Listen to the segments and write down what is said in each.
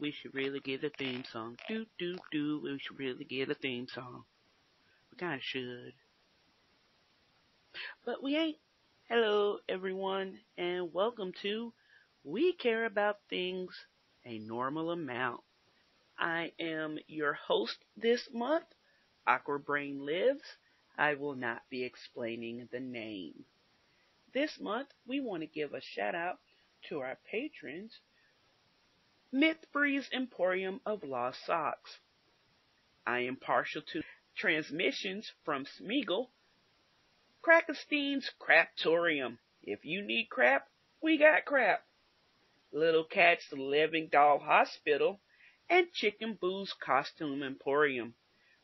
We should really get a theme song. Do, do, do. We should really get a theme song. We kinda should. But we ain't. Hello, everyone, and welcome to We Care About Things a Normal Amount. I am your host this month, Awkward Brain Lives. I will not be explaining the name. This month, we want to give a shout out to our patrons, Mythbreeze Emporium of Lost Socks. I am partial to transmissions from Smeagol, Krakestein's Craptorium. If you need crap, we got crap. Little Cat's Living Doll Hospital, and Chicken Boo's Costume Emporium.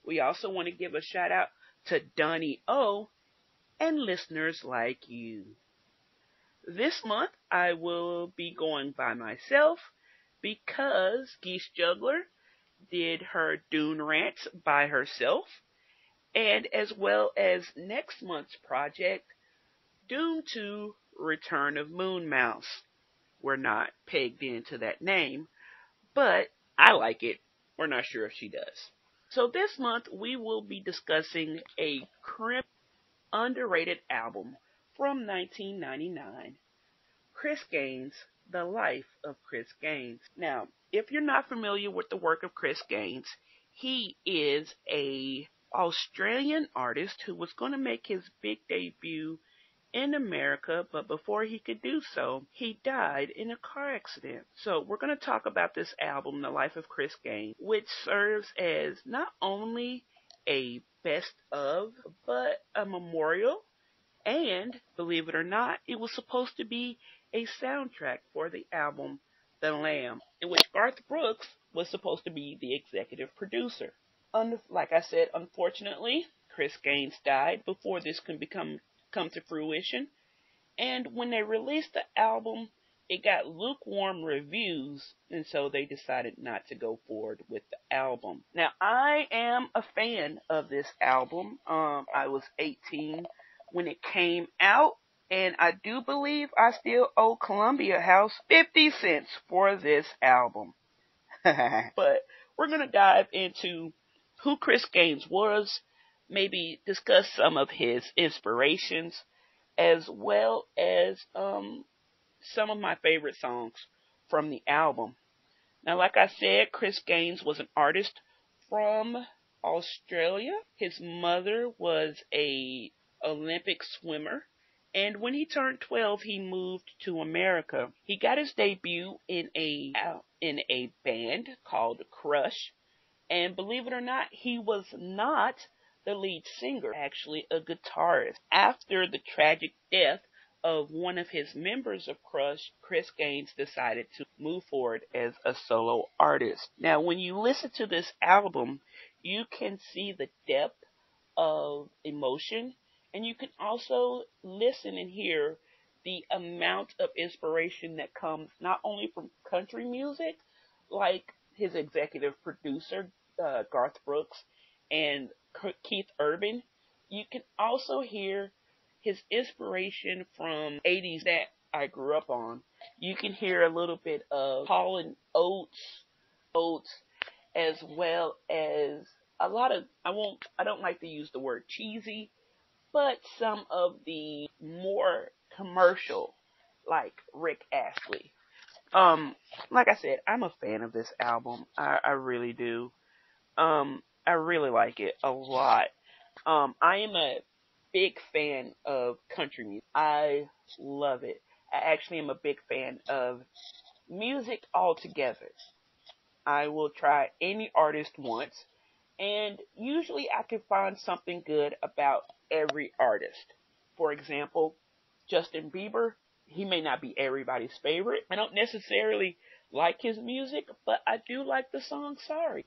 We also want to give a shout out to Donnie O and listeners like you. This month I will be going by myself because Geese Juggler did her Dune rants by herself, and as well as next month's project, Dune 2 Return of Moon Mouse. We're not pegged into that name, but I like it. We're not sure if she does. So this month we will be discussing a crimp underrated album from 1999, Chris Gaines, The Life of Chris Gaines. Now, if you're not familiar with the work of Chris Gaines, he is a Australian artist who was going to make his big debut in America, but before he could do so, he died in a car accident. So we're going to talk about this album, The Life of Chris Gaines, which serves as not only a best of, but a memorial, and believe it or not, it was supposed to be a soundtrack for the album The Lamb, in which Garth Brooks was supposed to be the executive producer. Un- like I said, unfortunately, Chris Gaines died before this could become come to fruition. And when they released the album, it got lukewarm reviews, and so they decided not to go forward with the album. Now, I am a fan of this album. Um, I was 18 when it came out, and I do believe I still owe Columbia House 50 cents for this album. but we're gonna dive into who Chris Gaines was, maybe discuss some of his inspirations as well as um, some of my favorite songs from the album. Now, like I said, Chris Gaines was an artist from Australia. His mother was a Olympic swimmer. And when he turned 12, he moved to America. He got his debut in a in a band called Crush. And believe it or not, he was not the lead singer, actually a guitarist. After the tragic death of one of his members of Crush, Chris Gaines decided to move forward as a solo artist. Now, when you listen to this album, you can see the depth of emotion, and you can also listen and hear the amount of inspiration that comes not only from country music, like his executive producer, uh, Garth Brooks, and Keith Urban, you can also hear his inspiration from 80s that I grew up on. You can hear a little bit of Hall and Oates, Oates, as well as a lot of I won't I don't like to use the word cheesy, but some of the more commercial like Rick Astley. Um, like I said, I'm a fan of this album. I, I really do. Um, I really like it a lot. Um, I am a big fan of country music. I love it. I actually am a big fan of music altogether. I will try any artist once, and usually I can find something good about every artist. For example, Justin Bieber, he may not be everybody's favorite. I don't necessarily like his music, but I do like the song Sorry.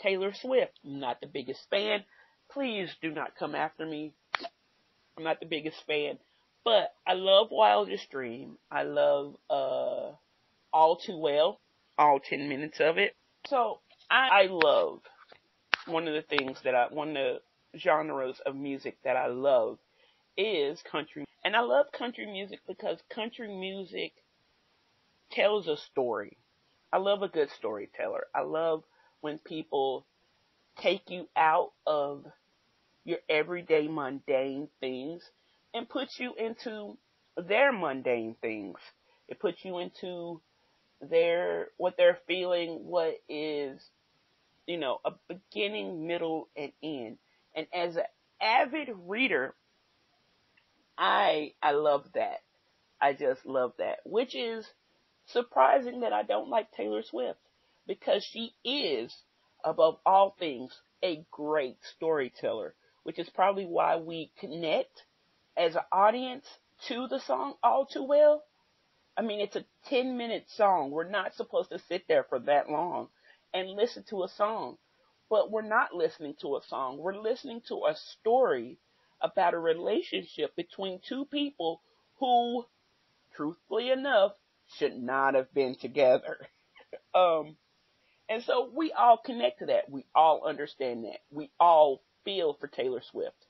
Taylor Swift. Not the biggest fan. Please do not come after me. I'm not the biggest fan. But I love Wildest Dream. I love uh All Too Well. All ten minutes of it. So I, I love one of the things that I one of the genres of music that I love is country. And I love country music because country music tells a story. I love a good storyteller. I love when people take you out of your everyday mundane things and put you into their mundane things. It puts you into their what they're feeling, what is you know, a beginning, middle, and end. And as an avid reader, I I love that. I just love that. Which is surprising that I don't like Taylor Swift because she is above all things a great storyteller, which is probably why we connect as an audience to the song all too well. I mean, it's a 10 minute song. We're not supposed to sit there for that long and listen to a song. But we're not listening to a song. We're listening to a story about a relationship between two people who, truthfully enough, should not have been together. um, and so we all connect to that. We all understand that. We all feel for Taylor Swift.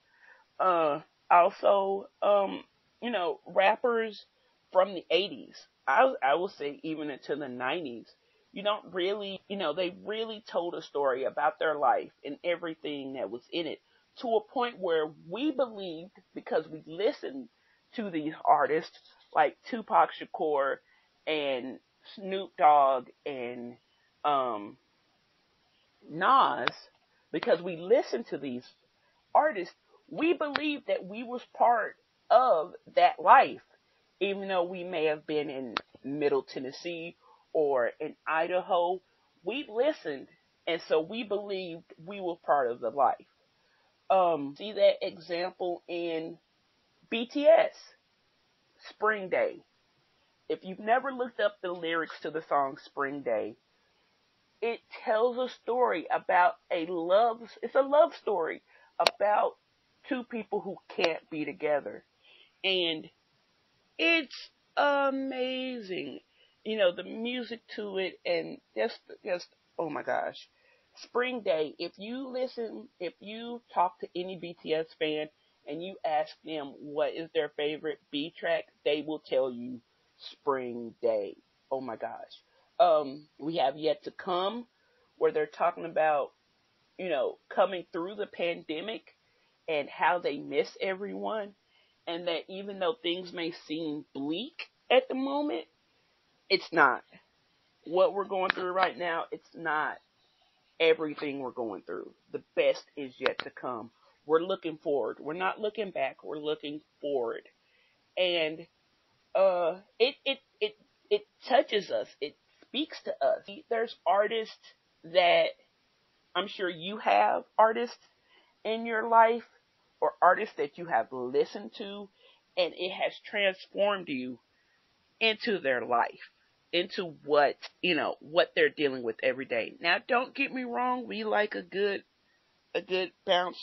Uh, also, um, you know, rappers from the 80s, I, I will say even into the 90s, you don't really, you know, they really told a story about their life and everything that was in it to a point where we believed because we listened to these artists like Tupac Shakur and Snoop Dogg and um, Nas, because we listened to these artists, we believed that we was part of that life, even though we may have been in Middle Tennessee or in Idaho. We listened, and so we believed we were part of the life. Um, see that example in BTS, Spring Day. If you've never looked up the lyrics to the song Spring Day, it tells a story about a love, it's a love story about two people who can't be together. And it's amazing you know, the music to it and just, just, oh my gosh. Spring Day, if you listen, if you talk to any BTS fan and you ask them what is their favorite B track, they will tell you Spring Day. Oh my gosh. Um, we have yet to come where they're talking about, you know, coming through the pandemic and how they miss everyone and that even though things may seem bleak at the moment, it's not. What we're going through right now, it's not everything we're going through. The best is yet to come. We're looking forward. We're not looking back. We're looking forward. And uh it it it it touches us. It speaks to us. There's artists that I'm sure you have artists in your life or artists that you have listened to and it has transformed you into their life into what, you know, what they're dealing with every day. Now, don't get me wrong. We like a good, a good bounce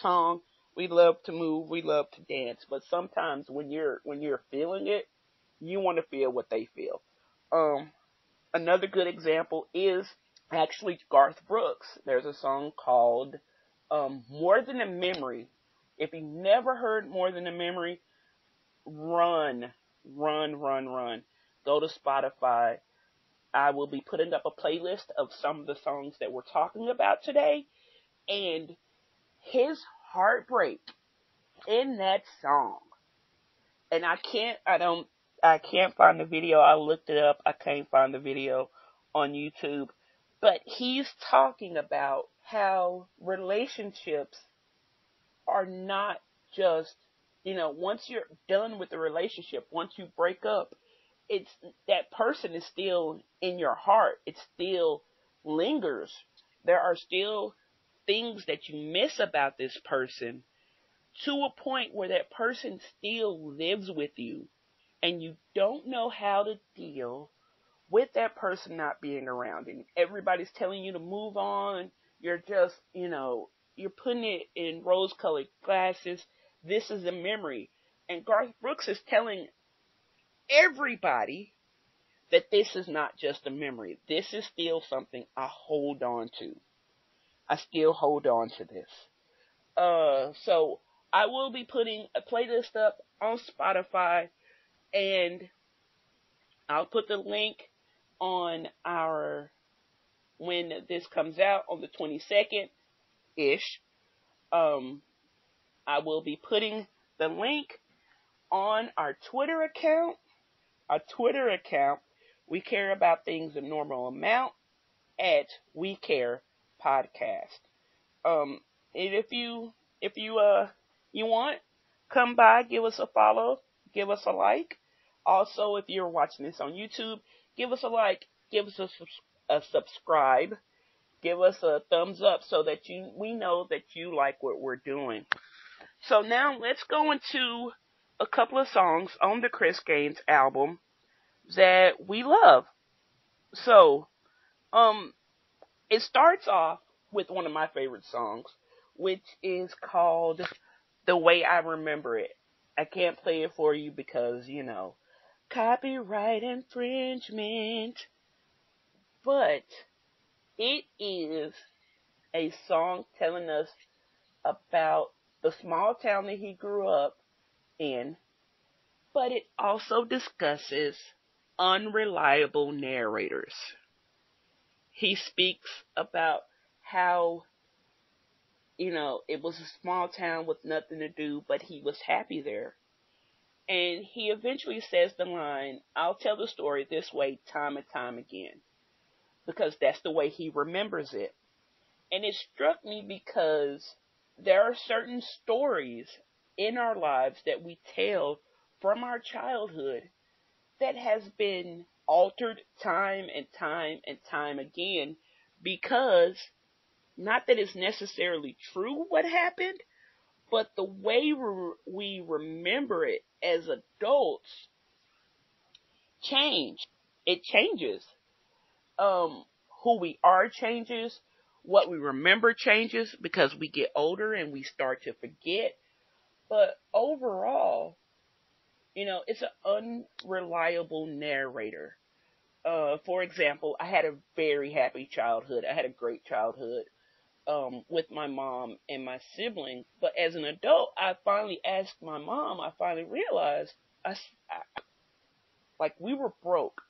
song. We love to move. We love to dance. But sometimes when you're, when you're feeling it, you want to feel what they feel. Um, another good example is actually Garth Brooks. There's a song called, um, More Than a Memory. If you never heard More Than a Memory, run, run, run, run go to Spotify. I will be putting up a playlist of some of the songs that we're talking about today. And his heartbreak in that song. And I can't, I don't, I can't find the video. I looked it up. I can't find the video on YouTube. But he's talking about how relationships are not just, you know, once you're done with the relationship, once you break up, it's that person is still in your heart. It still lingers. There are still things that you miss about this person to a point where that person still lives with you and you don't know how to deal with that person not being around and everybody's telling you to move on. You're just, you know, you're putting it in rose colored glasses. This is a memory. And Garth Brooks is telling everybody that this is not just a memory. This is still something I hold on to. I still hold on to this. Uh, so I will be putting a playlist up on Spotify and I'll put the link on our when this comes out on the 22nd ish. Um, I will be putting the link on our Twitter account. Our Twitter account, we care about things a normal amount at We Care Podcast. Um, and if you if you uh you want, come by, give us a follow, give us a like. Also, if you're watching this on YouTube, give us a like, give us a, a subscribe, give us a thumbs up so that you we know that you like what we're doing. So now let's go into a couple of songs on the Chris Gaines album that we love. So, um, it starts off with one of my favorite songs, which is called The Way I Remember It. I can't play it for you because, you know, copyright infringement. But it is a song telling us about the small town that he grew up in, but it also discusses unreliable narrators. He speaks about how, you know, it was a small town with nothing to do, but he was happy there. And he eventually says the line, I'll tell the story this way time and time again. Because that's the way he remembers it. And it struck me because there are certain stories in our lives that we tell from our childhood that has been altered time and time and time again because not that it's necessarily true what happened, but the way we remember it as adults change. It changes. Um, who we are changes. What we remember changes because we get older and we start to forget. But overall, you know, it's an unreliable narrator. Uh, for example, I had a very happy childhood. I had a great childhood um, with my mom and my sibling. But as an adult, I finally asked my mom. I finally realized, I, I like we were broke,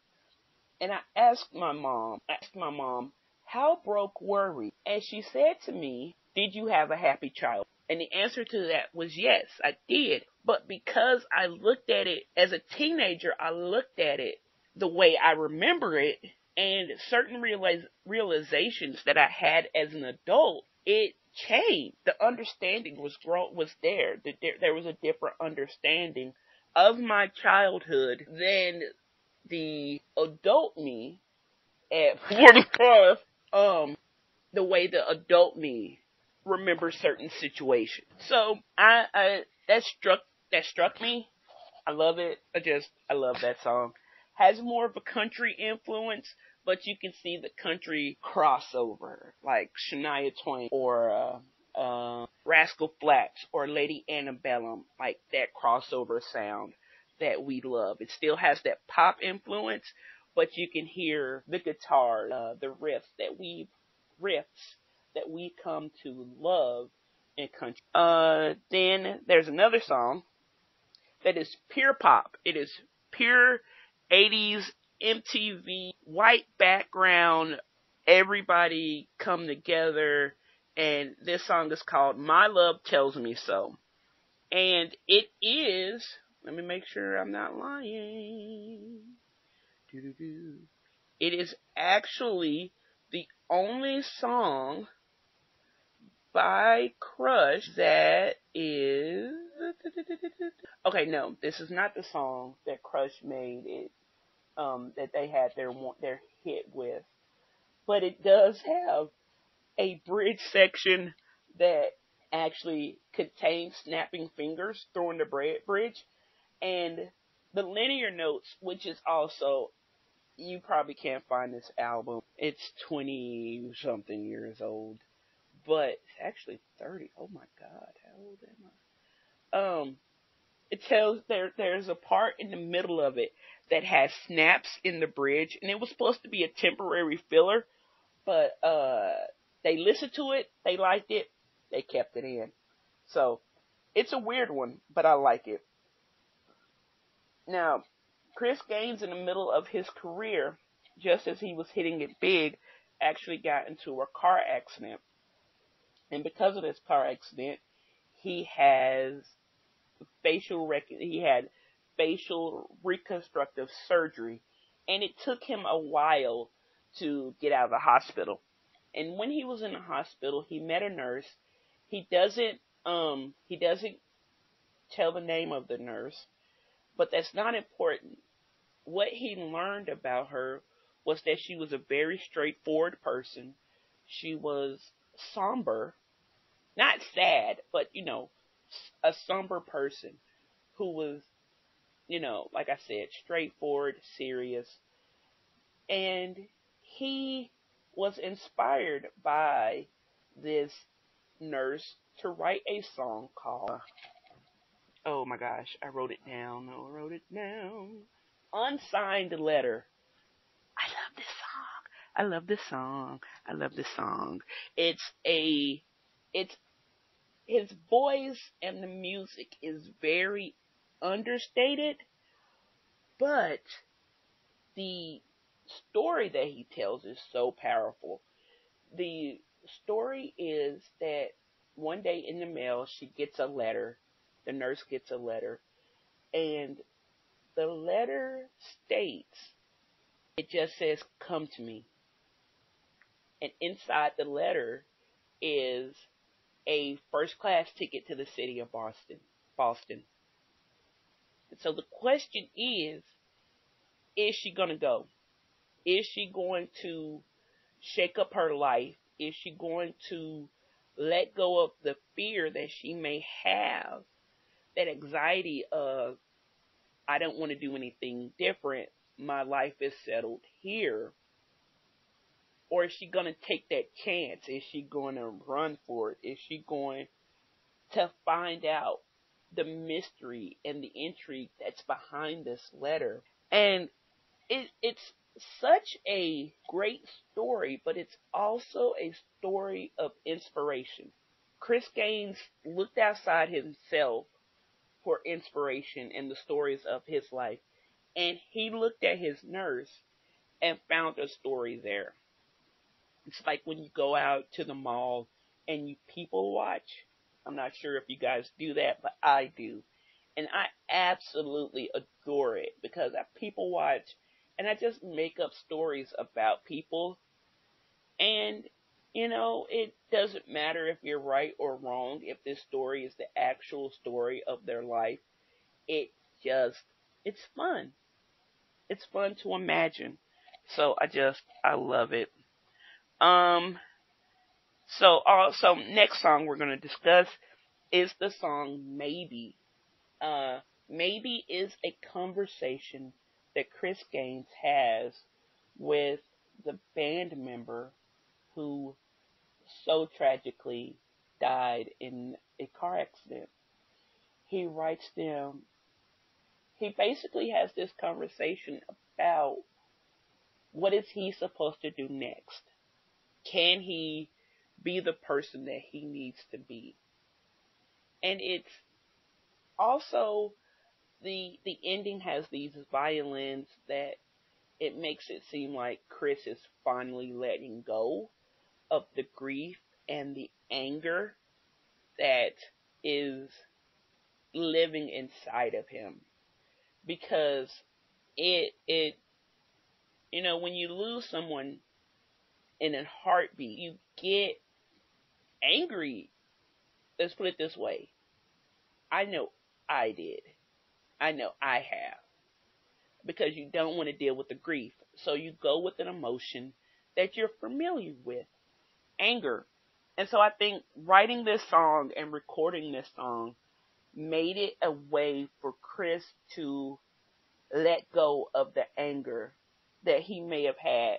and I asked my mom. Asked my mom, how broke were we? And she said to me, "Did you have a happy child?" And the answer to that was yes, I did. But because I looked at it as a teenager, I looked at it the way I remember it and certain realizations that I had as an adult, it changed. The understanding was grown, was there. There, there was a different understanding of my childhood than the adult me at 45, um, the way the adult me remembers certain situations. So I, I, that struck, that struck me. I love it. I just, I love that song has more of a country influence, but you can see the country crossover, like Shania Twain or uh, uh, Rascal Flatts or Lady Antebellum, like that crossover sound that we love. It still has that pop influence, but you can hear the guitar, uh, the riffs that we riffs that we come to love in country. Uh, then there's another song that is pure pop. It is pure 80s MTV white background, everybody come together, and this song is called My Love Tells Me So. And it is, let me make sure I'm not lying. It is actually the only song by Crush that is Okay, no, this is not the song that Crush made it um, that they had their their hit with, but it does have a bridge section that actually contains snapping fingers throwing the bridge, and the liner notes, which is also you probably can't find this album. It's twenty something years old, but it's actually thirty. Oh my god, how old am I? um, it tells there there's a part in the middle of it that has snaps in the bridge, and it was supposed to be a temporary filler, but uh, they listened to it, they liked it, they kept it in. So it's a weird one, but I like it. Now, Chris Gaines in the middle of his career just as he was hitting it big, actually got into a car accident. And because of this car accident, he has facial rec- he had facial reconstructive surgery and it took him a while to get out of the hospital. And when he was in the hospital, he met a nurse. He doesn't um he doesn't tell the name of the nurse, but that's not important. What he learned about her was that she was a very straightforward person. She was somber, not sad, but you know, a somber person who was, you know, like I said, straightforward, serious. And he was inspired by this nurse to write a song called Oh my gosh, I wrote it down. Oh, I wrote it down. Unsigned letter. I love this song. I love this song. I love this song. It's a, it's, his voice and the music is very understated, but the story that he tells is so powerful. The story is that one day in the mail, she gets a letter. The nurse gets a letter. And the letter states, it just says, come to me. And inside the letter is a first class ticket to the city of Boston. Boston. And so the question is, is she going to go? Is she going to shake up her life? Is she going to let go of the fear that she may have, that anxiety of, I don't want to do anything different. My life is settled here. Or is she going to take that chance? Is she going to run for it? Is she going to find out the mystery and the intrigue that's behind this letter? And it, it's such a great story, but it's also a story of inspiration. Chris Gaines looked outside himself for inspiration in the stories of his life, and he looked at his nurse and found a story there. It's like when you go out to the mall and you people watch. I'm not sure if you guys do that, but I do. And I absolutely adore it because I people watch and I just make up stories about people. And, you know, it doesn't matter if you're right or wrong, if this story is the actual story of their life. It just, it's fun. It's fun to imagine. So I just, I love it. Um, so also next song we're to discuss is the song Maybe. Uh, Maybe is a conversation that Chris Gaines has with the band member who so tragically died in a car accident. He writes them, he basically has this conversation about what is he supposed to do next? Can he be the person that he needs to be? And it's also the the ending has these violins that it makes it seem like Chris is finally letting go of the grief and the anger that is living inside of him because it it you know when you lose someone in a heartbeat you get angry let's put it this way i know i did I know I have. Because you don't want to deal with the grief. So you go with an emotion that you're familiar with. Anger. And so I think writing this song and recording this song made it a way for Chris to let go of the anger that he may have had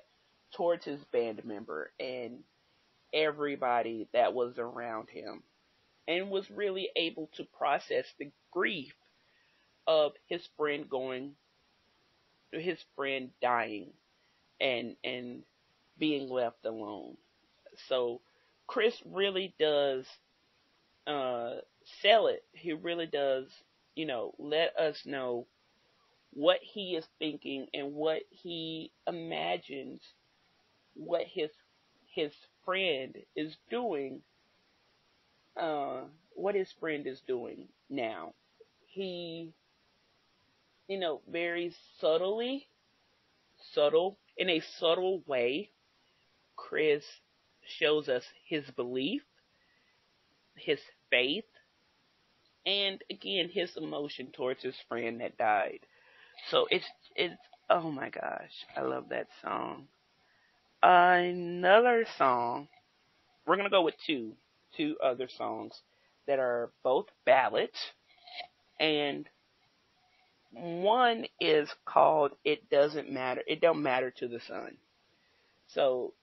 towards his band member and everybody that was around him and was really able to process the grief of his friend going, his friend dying, and and being left alone. So Chris really does uh, sell it. He really does, you know, let us know what he is thinking and what he imagines what his his friend is doing uh what his friend is doing now he you know very subtly subtle in a subtle way chris shows us his belief his faith and again his emotion towards his friend that died so it's it's oh my gosh, I love that song. Another song. We're gonna go with two, two other songs that are both ballads, and one is called "It Doesn't Matter." It don't matter to the sun. So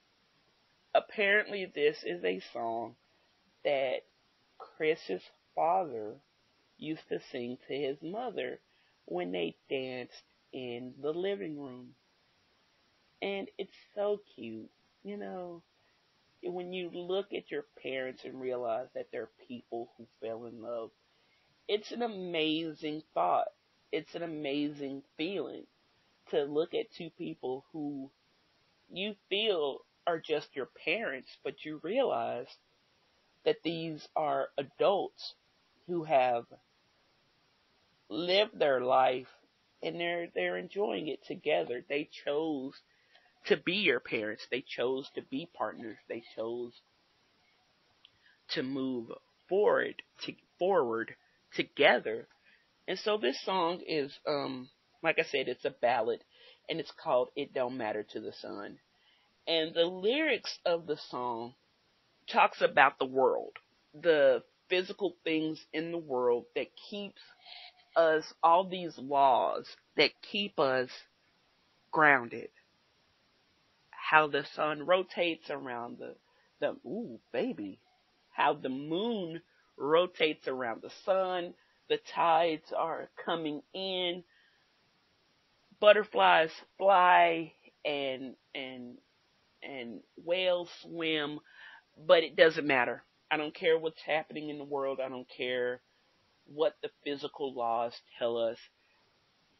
apparently, this is a song that Chris's father used to sing to his mother when they danced in the living room. And it's so cute, you know, when you look at your parents and realize that they're people who fell in love. It's an amazing thought. It's an amazing feeling to look at two people who you feel are just your parents, but you realize that these are adults who have lived their life and they're they're enjoying it together. They chose to be your parents. They chose to be partners. They chose to move forward to forward together. And so this song is um like I said it's a ballad and it's called It Don't Matter to the Sun. And the lyrics of the song talks about the world, the physical things in the world that keeps us all these laws that keep us grounded. How the sun rotates around the, the, ooh, baby. How the moon rotates around the sun. The tides are coming in. Butterflies fly and, and, and whales swim, but it doesn't matter. I don't care what's happening in the world. I don't care what the physical laws tell us.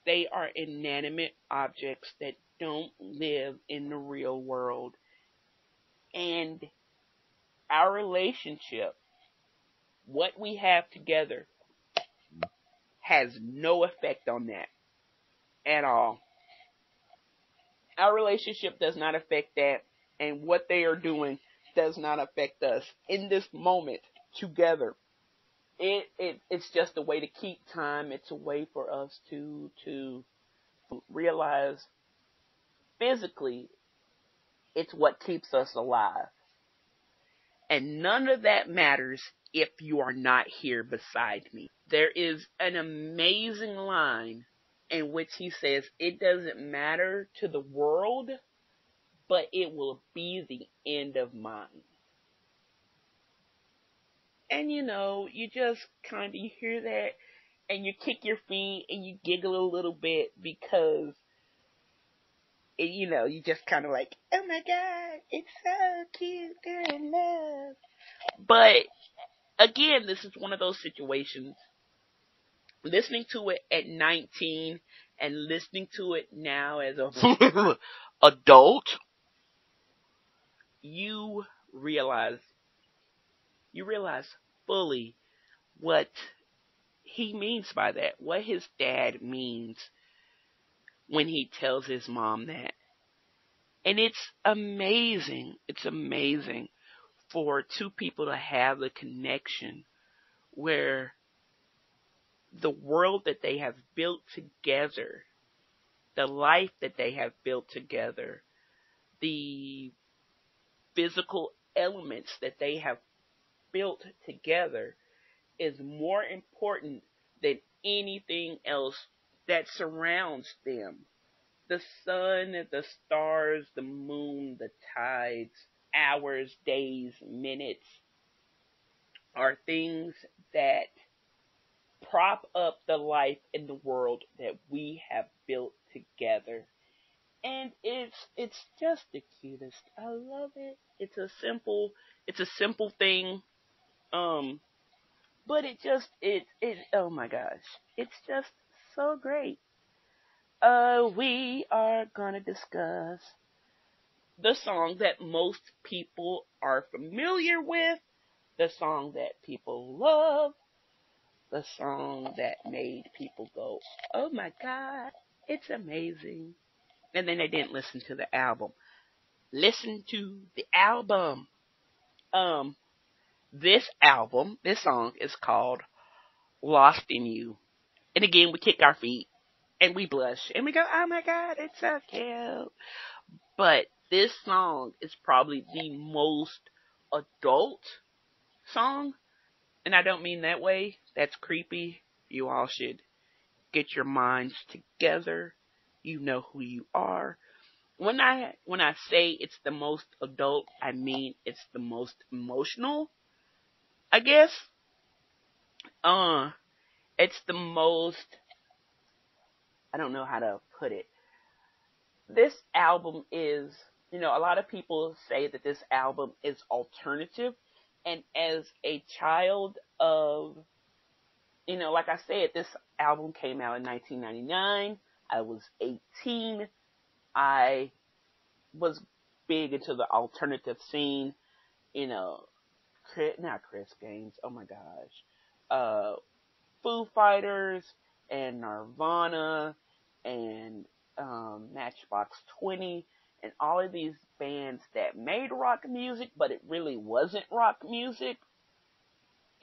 They are inanimate objects that don't live in the real world. And our relationship, what we have together, has no effect on that at all. Our relationship does not affect that, and what they are doing does not affect us in this moment together it, it it's just a way to keep time. It's a way for us to to realize physically it's what keeps us alive. And none of that matters if you are not here beside me. There is an amazing line in which he says, It doesn't matter to the world, but it will be the end of mine. And you know, you just kind of hear that and you kick your feet and you giggle a little bit because it, you know, you just kind of like, oh my god, it's so cute, they're in love. But again, this is one of those situations. Listening to it at 19 and listening to it now as a adult, you realize you realize fully what he means by that, what his dad means when he tells his mom that. And it's amazing. It's amazing for two people to have the connection where the world that they have built together, the life that they have built together, the physical elements that they have built together is more important than anything else that surrounds them. The sun, the stars, the moon, the tides, hours, days, minutes are things that prop up the life in the world that we have built together. And it's it's just the cutest. I love it. It's a simple it's a simple thing um, but it just, it, it, oh my gosh, it's just so great. uh, we are gonna discuss the song that most people are familiar with, the song that people love, the song that made people go, oh my god, it's amazing. And then they didn't listen to the album. Listen to the album. Um, this album, this song is called Lost in You. And again, we kick our feet and we blush and we go, oh my god, it's so cute. But this song is probably the most adult song. And I don't mean that way. That's creepy. You all should get your minds together. You know who you are. When I when I say it's the most adult, I mean it's the most emotional. I guess. Uh it's the most I don't know how to put it. This album is, you know, a lot of people say that this album is alternative. And as a child of, you know, like I said, this album came out in 1999. I was 18. I was big into the alternative scene, you know, Chris, not Chris Gaines, oh my gosh, uh, Foo Fighters and Nirvana and um, Matchbox 20 and all of these bands that made rock music, but it really wasn't rock music.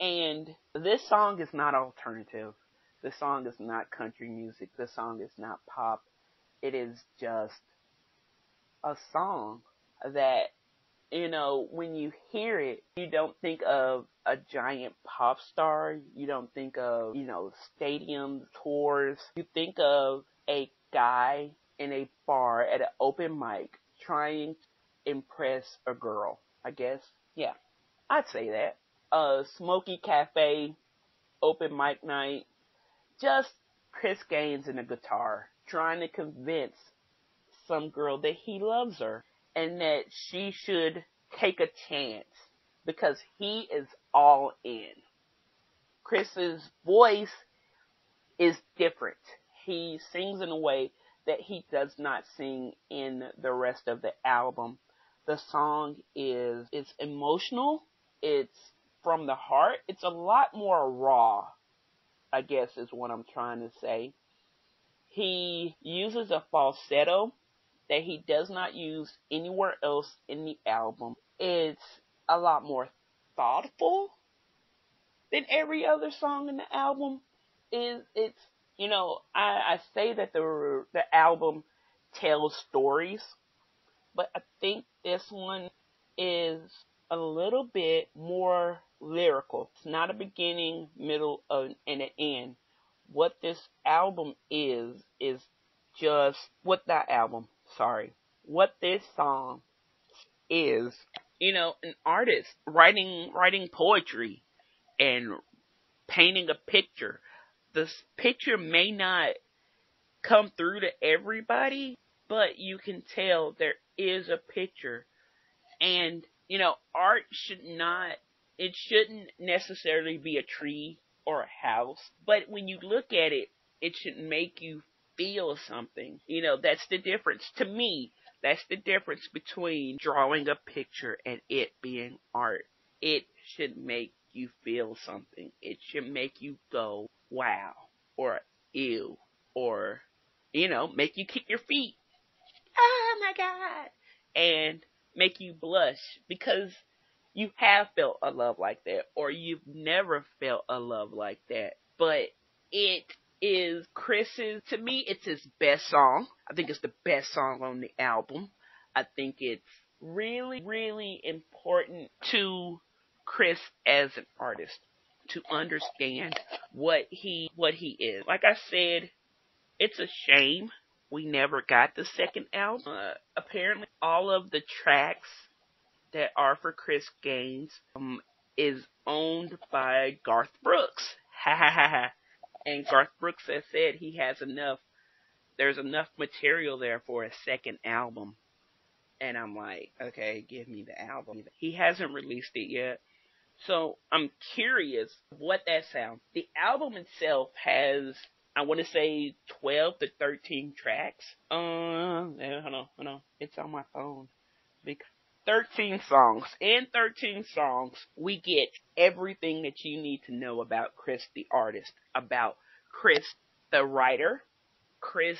And this song is not alternative. This song is not country music. This song is not pop. It is just a song that, you know, when you hear it, you don't think of a giant pop star. You don't think of, you know, stadium tours. You think of a guy in a bar at an open mic trying to impress a girl. I guess. Yeah. I'd say that. A smoky cafe, open mic night, just Chris Gaines and a guitar trying to convince some girl that he loves her and that she should take a chance because he is all in. Chris's voice is different he sings in a way that he does not sing in the rest of the album. The song is it's emotional, it's from the heart, it's a lot more raw, I guess is what I'm trying to say. He uses a falsetto that he does not use anywhere else in the album. It's a lot more thoughtful than every other song in the album. Is it's you know, I, I say that the the album tells stories, but I think this one is a little bit more lyrical. It's not a beginning, middle, uh, and an end. What this album is is just what that album. Sorry, what this song is. You know, an artist writing writing poetry and painting a picture This picture may not come through to everybody, but you can tell there is a picture. And, you know, art should not, it shouldn't necessarily be a tree or a house, but when you look at it, it should make you feel something. You know, that's the difference. To me, that's the difference between drawing a picture and it being art. It should make you feel something. It should make you go, wow or ew or, you know, make you kick your feet. Oh my God. And make you blush because you have felt a love like that or you've never felt a love like that. But it is Chris's, to me, it's his best song. I think it's the best song on the album. I think it's really, really important to Chris as an artist to understand what he what he is. Like I said, it's a shame we never got the second album. Uh, apparently, all of the tracks that are for Chris Gaines um, is owned by Garth Brooks. Ha ha ha ha. And Garth Brooks has said he has enough. There's enough material there for a second album. And I'm like, okay, give me the album. He hasn't released it yet. So I'm curious what that sounds. The album itself has I want to say 12 to 13 tracks. Uh, hold on, hold on. It's on my phone. 13 songs. In 13 songs, we get everything that you need to know about Chris the artist, about Chris the writer, Chris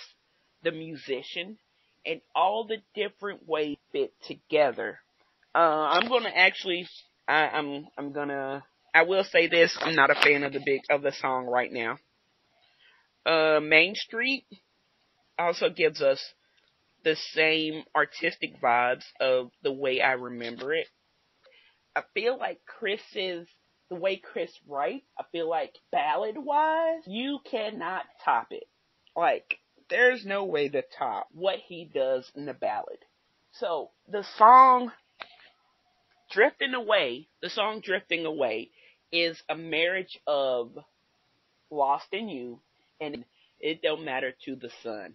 the musician, and all the different ways fit together. Uh, I'm gonna actually, I, I'm, I'm gonna, I will say this, I'm not a fan of the big, of the song right now. Uh, Main Street also gives us the same artistic vibes of the way I remember it. I feel like Chris's the way Chris writes, I feel like ballad wise, you cannot top it. Like, there's no way to top what he does in the ballad. So, the song Drifting Away, the song Drifting Away is a marriage of Lost in You and It Don't Matter to the Sun.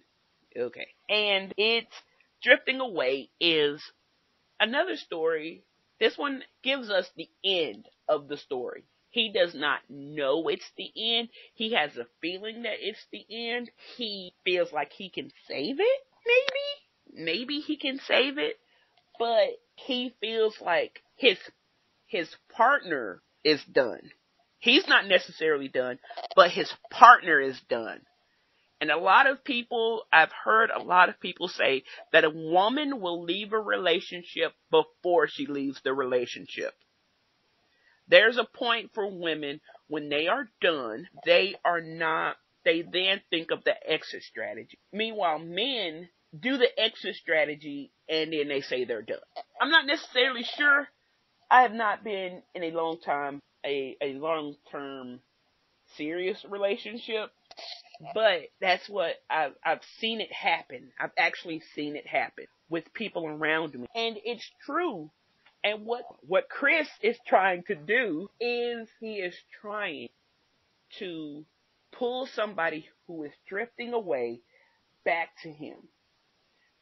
Okay. And it's Drifting Away is another story. This one gives us the end of the story. He does not know it's the end. He has a feeling that it's the end. He feels like he can save it, maybe. Maybe he can save it, but he feels like his his partner is done. He's not necessarily done, but his partner is done. And a lot of people, I've heard a lot of people say that a woman will leave a relationship before she leaves the relationship. There's a point for women when they are done, they are not, they then think of the exit strategy. Meanwhile, men do the exit strategy and then they say they're done. I'm not necessarily sure. I have not been in a long time, a, a long term serious relationship. But that's what I've, I've seen it happen. I've actually seen it happen with people around me. And it's true. And what, what Chris is trying to do is he is trying to pull somebody who is drifting away back to him.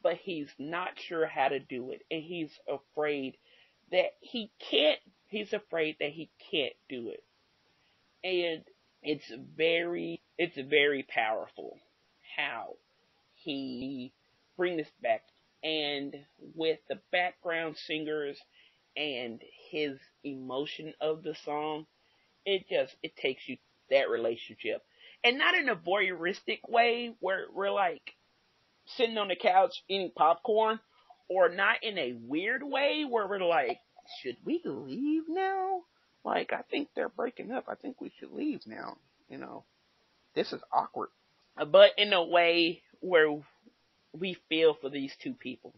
But he's not sure how to do it. And he's afraid that he can't, he's afraid that he can't do it. And it's very, it's very powerful how he brings this back. And with the background singers and his emotion of the song, it just, it takes you that relationship. And not in a voyeuristic way where we're like sitting on the couch eating popcorn or not in a weird way where we're like, should we leave now? Like, I think they're breaking up. I think we should leave now. You know, this is awkward. Uh, but in a way where we feel for these two people.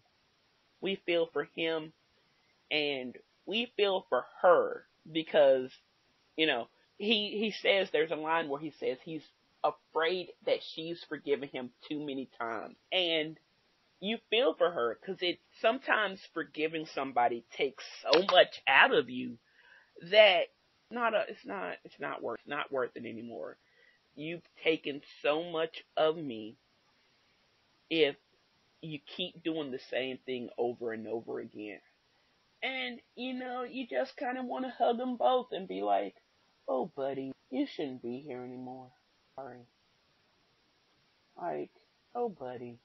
We feel for him and we feel for her because, you know, he, he says there's a line where he says he's afraid that she's forgiven him too many times. And you feel for her because it sometimes forgiving somebody takes so much out of you that not a, it's not, it's not worth, not worth it anymore. You've taken so much of me if you keep doing the same thing over and over again. And, you know, you just kind of want to hug them both and be like, oh, buddy, you shouldn't be here anymore. Sorry. Like, oh, buddy.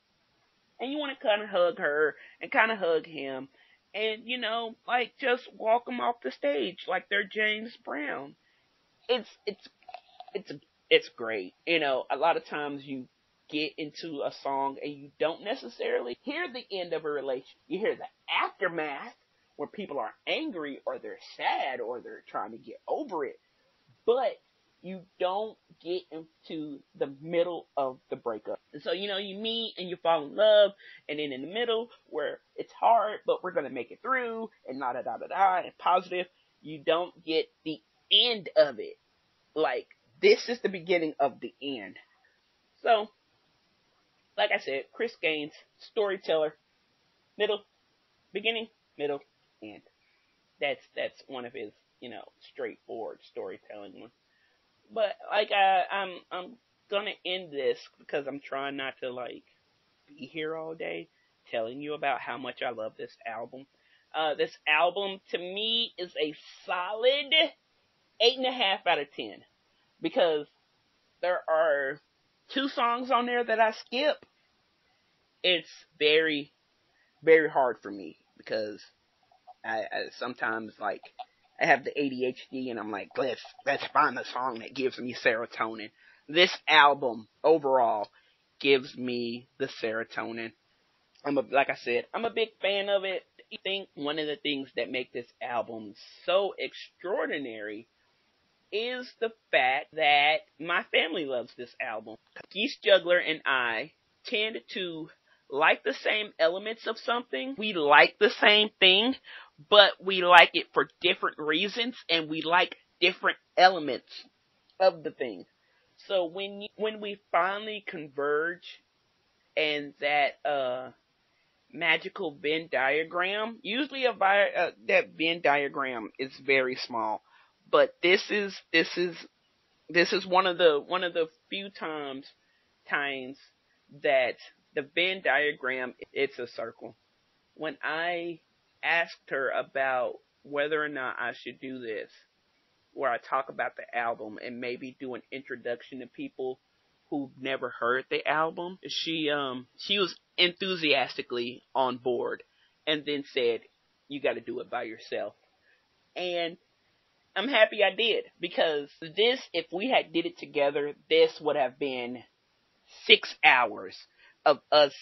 And you want to kind of hug her and kind of hug him and you know, like just walk them off the stage like they're James Brown. It's it's it's it's great. You know, a lot of times you get into a song and you don't necessarily hear the end of a relationship. You hear the aftermath where people are angry or they're sad or they're trying to get over it. But you don't get into the middle of the breakup. And so, you know, you meet and you fall in love, and then in the middle, where it's hard, but we're gonna make it through, and da da da da da, and positive, you don't get the end of it. Like, this is the beginning of the end. So, like I said, Chris Gaines, storyteller, middle, beginning, middle, end. That's, that's one of his, you know, straightforward storytelling ones. But like I, I'm I'm gonna end this because I'm trying not to like be here all day telling you about how much I love this album. Uh, this album to me is a solid eight and a half out of ten because there are two songs on there that I skip, it's very, very hard for me because I, I sometimes like I have the ADHD and I'm like, let's let's find the song that gives me serotonin. This album overall gives me the serotonin. I'm a, like I said, I'm a big fan of it. I think one of the things that make this album so extraordinary is the fact that my family loves this album. Geese Juggler and I tend to like the same elements of something. We like the same thing, but we like it for different reasons and we like different elements of the thing. So when you, when we finally converge and that uh magical Venn diagram, usually a uh, that Venn diagram is very small but this is this is this is one of the one of the few times times that the Venn diagram it's a circle. When I asked her about whether or not I should do this, where I talk about the album and maybe do an introduction to people who've never heard the album, she um she was enthusiastically on board and then said, You gotta do it by yourself. And I'm happy I did because this, if we had did it together, this would have been six hours of us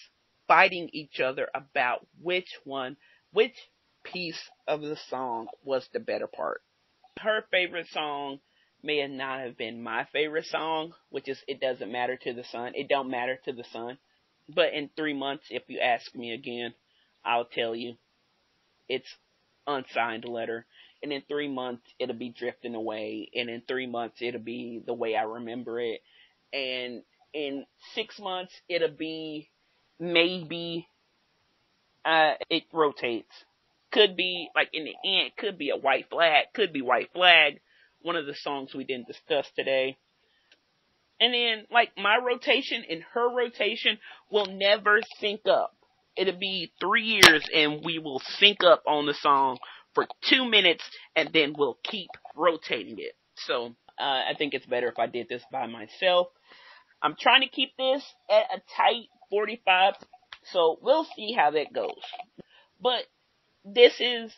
fighting each other about which one, which piece of the song was the better part. Her favorite song may not have been my favorite song, which is It Doesn't Matter to the Sun. It don't matter to the sun. But in three months, if you ask me again, I'll tell you. It's unsigned letter and in three months it'll be drifting away, and in three months it'll be the way I remember it, and in six months it'll be maybe uh it rotates. Could be like in the end, could be a white flag, could be white flag, one of the songs we didn't discuss today. And then like my rotation and her rotation will never sync up. It'll be three years and we will sync up on the song for two minutes and then we'll keep rotating it. So, uh, I think it's better if I did this by myself. I'm trying to keep this at a tight 45, so we'll see how that goes. But this is,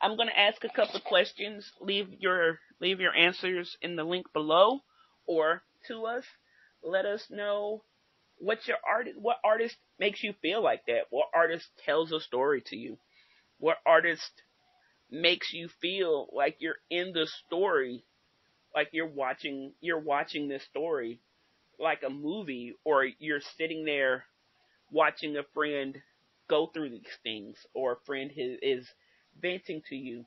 I'm gonna ask a couple of questions. Leave your, leave your answers in the link below or to us. Let us know what your artist, what artist makes you feel like that? What artist tells a story to you? What artist makes you feel like you're in the story, like you're watching you're watching this story like a movie or you're sitting there watching a friend go through these things or a friend is, is venting to you.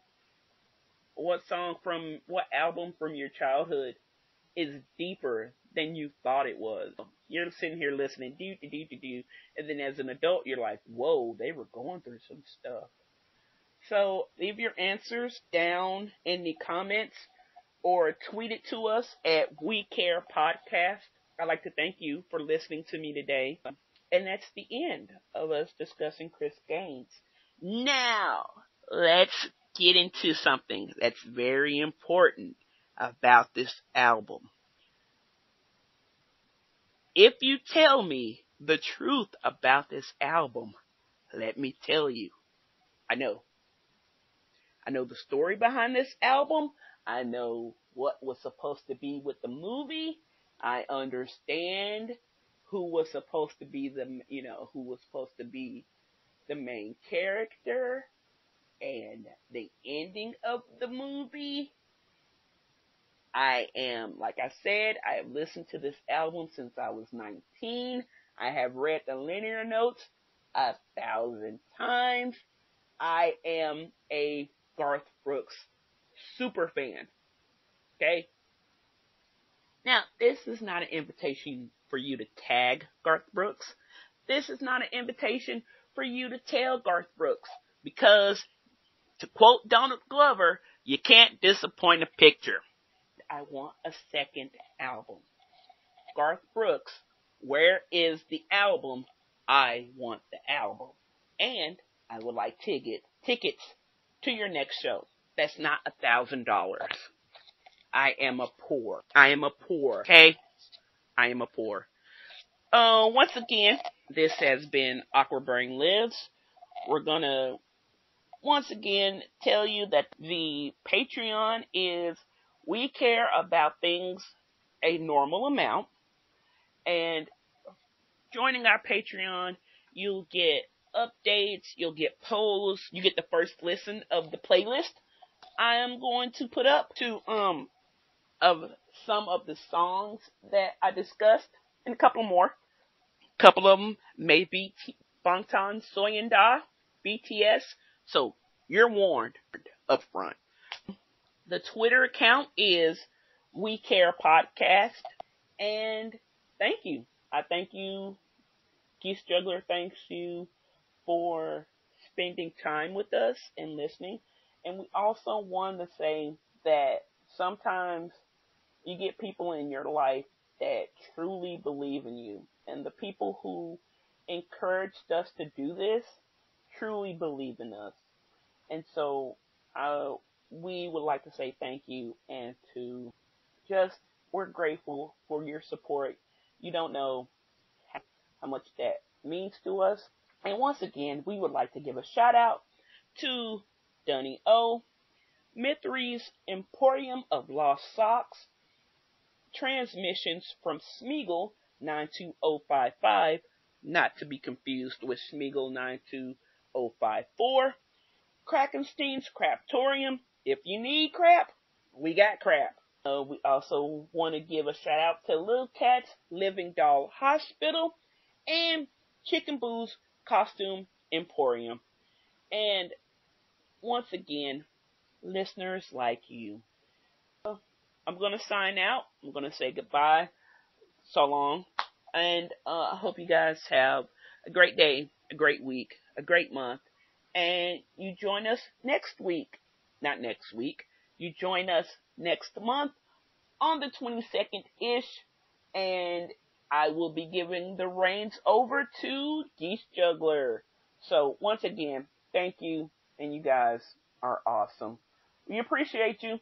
What song from what album from your childhood is deeper than you thought it was? You're sitting here listening, do do do do do, and then as an adult, you're like, "Whoa, they were going through some stuff." So leave your answers down in the comments or tweet it to us at We Care Podcast. I'd like to thank you for listening to me today. And that's the end of us discussing Chris Gaines. Now, let's get into something that's very important about this album. If you tell me the truth about this album, let me tell you. I know I know the story behind this album. I know what was supposed to be with the movie. I understand who was supposed to be the, you know, who was supposed to be the main character and the ending of the movie. I am, like I said, I have listened to this album since I was 19. I have read the liner notes a thousand times. I am a Garth Brooks super fan. Okay? Now, this is not an invitation for you to tag Garth Brooks. This is not an invitation for you to tell Garth Brooks because, to quote Donald Glover, you can't disappoint a picture. I want a second album. Garth Brooks, where is the album? I want the album. And I would like ticket, tickets to your next show. That's not a thousand dollars. I am a poor. I am a poor. Okay? I am a poor. Uh, once again, this has been Awkward Brain Lives. We're gonna once again tell you that the Patreon is we care about things a normal amount and joining our Patreon, you'll get updates, you'll get polls, you get the first listen of the playlist I am going to put up to um of some of the songs that I discussed and a couple more. A couple of them may be T- Bangtan Sonyeondan, BTS, so you're warned up front. The Twitter account is We Care Podcast, and thank you. I thank you. Geese Juggler thanks you for spending time with us and listening. And we also want to say that sometimes you get people in your life that truly believe in you. And the people who encouraged us to do this truly believe in us. And so uh, we would like to say thank you and to just, we're grateful for your support. You don't know how much that means to us. And once again, we would like to give a shout out to Dunny O, Mithri's Emporium of Lost Socks, transmissions from Smeagol 92055, not to be confused with Smeagol 92054, Krakenstein's Craptorium. If you need crap, we got crap. Uh, we also want to give a shout out to Little Cat's Living Doll Hospital and Chicken Boo's Costume Emporium. And once again, listeners like you. I'm going to sign out. I'm going to say goodbye. So long. And uh, I hope you guys have a great day, a great week, a great month. And you join us next week. Not next week. You join us next month on the 22nd ish. And I will be giving the reins over to Geese Juggler. So once again, thank you. And you guys are awesome. We appreciate you.